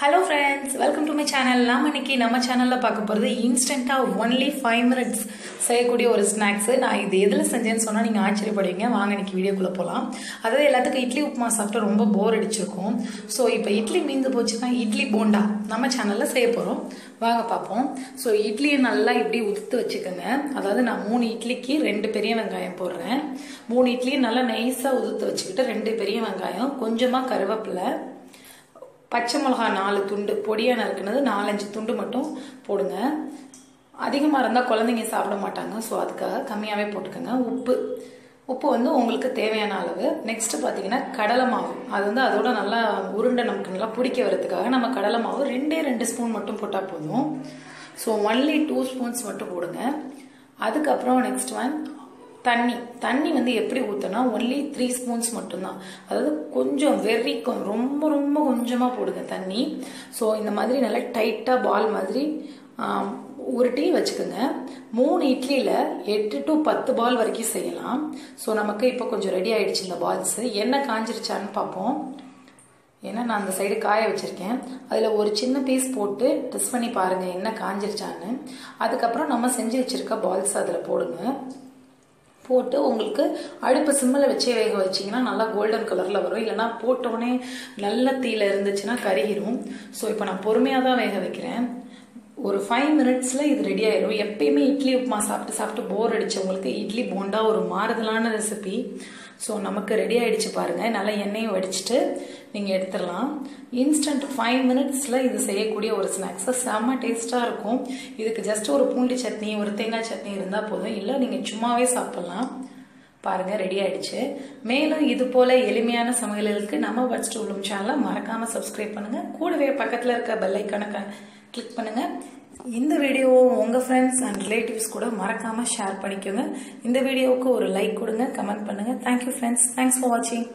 Hello friends welcome to my channel நாம் இன்னைக்கு நம்ம சேனலில் பார்க்க போகிறது இன்ஸ்டண்ட்டாக ஒன்லி ஃபைவ் மினிட்ஸ் செய்யக்கூடிய ஒரு ஸ்நாக்ஸு நான் இது எதில் செஞ்சேன்னு சொன்னால் நீங்கள் ஆச்சரியப்படுவீங்க. வாங்க இன்னைக்கு வீடியோக்குள்ளே போகலாம் அதாவது எல்லாத்துக்கும் இட்லி உப்புமா சாப்பிட்டு ரொம்ப போர் அடிச்சிருக்கும். ஸோ இப்போ இட்லி மீந்து போச்சுன்னா இட்லி போண்டா நம்ம சேனலில் செய்ய போகிறோம் வாங்க பார்ப்போம். ஸோ இட்லியை நல்லா இப்படி உதுத்து வச்சுக்கோங்க. அதாவது நான் மூணு இட்லிக்கு ரெண்டு பெரிய வெங்காயம் போடுறேன். மூணு இட்லியும் நல்லா நைஸாக உதுத்து வச்சுக்கிட்டு ரெண்டு பெரிய வெங்காயம் கொஞ்சமாக கருவேப்பிலை பச்சை மிளகா நாலு துண்டு பொடியாக நறுக்குனது நாலஞ்சு துண்டு மட்டும் போடுங்க. அதிகமாக இருந்தால் குழந்தைங்க சாப்பிட மாட்டாங்க ஸோ அதுக்காக கம்மியாகவே போட்டுக்கோங்க. உப்பு. உப்பு வந்து உங்களுக்கு தேவையான அளவு. நெக்ஸ்ட் பார்த்தீங்கன்னா கடலை மாவு. அது வந்து அதோட நல்லா உருண்டை நமக்கு நல்லா பிடிக்க வரதுக்காக நம்ம கடலை மாவு ரெண்டே ரெண்டு ஸ்பூன் மட்டும் போட்டால் போதும். ஸோ ஒன்லி டூ ஸ்பூன்ஸ் மட்டும் போடுங்க. அதுக்கப்புறம் நெக்ஸ்ட் ஒன் தண்ணி. தண்ணி வந்து எப்படி ஊற்றினா ஒன்லி த்ரீ ஸ்பூன்ஸ் மட்டும்தான். அதாவது கொஞ்சம் வெரி ரொம்ப ரொம்ப கொஞ்சமாக போடுங்க தண்ணி. ஸோ இந்த மாதிரி நல்லா டைட்டாக பால் மாதிரி உருட்டி வச்சுக்கோங்க. மூணு இட்லியில் எட்டு டு பத்து பால் வரைக்கும் செய்யலாம். ஸோ நமக்கு இப்போ கொஞ்சம் ரெடி ஆயிடுச்சு இந்த பால்ஸ் என்ன காஞ்சிருச்சான்னு பார்ப்போம். ஏன்னா நான் அந்த சைடு காய வச்சுருக்கேன். அதில் ஒரு சின்ன பீஸ் போட்டு டெஸ்ட் பண்ணி பாருங்கள் என்ன காஞ்சிருச்சான்னு. அதுக்கப்புறம் நம்ம செஞ்சு வச்சுருக்க பால்ஸ் அதில் போடுங்க. போட்டு உங்களுக்கு அடுப்பு சிம்மில் வச்சே வேக வச்சிங்கன்னா நல்லா கோல்டன் கலரில் வரும். இல்லைனா போட்டோடனே நல்ல தீயில் இருந்துச்சுன்னா கருகிரும். ஸோ இப்போ நான் பொறுமையாக தான் வேக வைக்கிறேன். ஒரு ஃபைவ் மினிட்ஸில் இது ரெடி ஆயிடும் எப்பயுமே இட்லி உப்புமா சாப்பிட்டு சாப்பிட்டு போர் அடித்தவங்களுக்கு இட்லி போண்டா ஒரு மாறுதலான ரெசிபி ஸோ நமக்கு ரெடி ஆகிடுச்சு பாருங்கள் நல்லா எண்ணெயும் வடிச்சிட்டு நீங்கள் எடுத்துடலாம். இன்ஸ்டன்ட் ஃபைவ் மினிட்ஸில் இது செய்யக்கூடிய ஒரு ஸ்நாக்ஸு செம்ம டேஸ்ட்டாக இருக்கும். இதுக்கு ஜஸ்ட் ஒரு பூண்டி சட்னி ஒரு தேங்காய் சட்னி இருந்தால் போதும். இல்லை நீங்கள் சும்மாவே சாப்பிட்லாம். பாருங்கள் ரெடி ஆயிடுச்சு. மேலும் இது போல் எளிமையான சமையல்களுக்கு நம்ம வச்சுட்டு உள்ளும் சேனலை மறக்காமல் சப்ஸ்கிரைப் பண்ணுங்கள் கூடவே பக்கத்தில் இருக்க பெல்லைக்கான கிளிக் பண்ணுங்கள் இந்த வீடியோவை உங்கள் ஃப்ரெண்ட்ஸ் அண்ட் ரிலேட்டிவ்ஸ் கூட மறக்காமல் ஷேர் பண்ணிக்கோங்க. இந்த வீடியோவுக்கு ஒரு லைக் கொடுங்க கமெண்ட் பண்ணுங்கள் தேங்க்யூ ஃப்ரெண்ட்ஸ் தேங்க்ஸ் ஃபார் வாட்சிங்